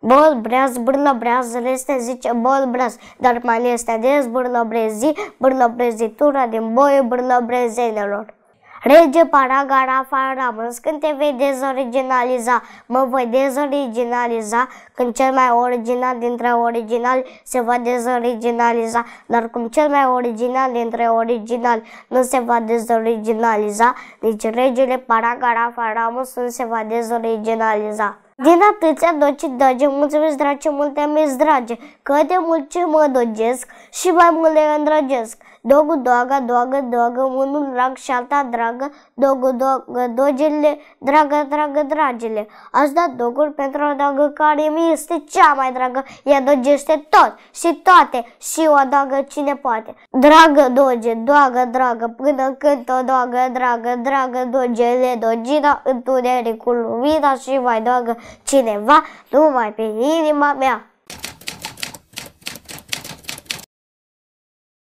Bol breaz, bârlă este zice bol breaz, dar mai este des bârlăbrezi, bârlăbrezitura din boi bârlăbrezenilor. Rege Paragara Faramans, când te vei dezoriginaliza, mă voi dezoriginaliza, când cel mai original dintre originali se va dezoriginaliza, dar cum cel mai original dintre originali nu se va dezoriginaliza, nici regele Paragara Faramans nu se va dezoriginaliza. Din atâția doci doge, mulțumesc dragi, multe mi drage, că de mult ce mă dogesc și mai mult le îndrăgesc. Dogu, doaga, doagă, doagă, unul drag și alta dragă, dogu, doagă, dogele, dragă, dragă, dragele. Ați dat dogul pentru o doagă care mi este cea mai dragă, ea dogește tot și toate și o doagă cine poate. Dragă doge, doagă, dragă, până când o doagă, dragă, dragă, dogele, dogina, întunericul, lumina și mai doagă cineva numai pe inima mea.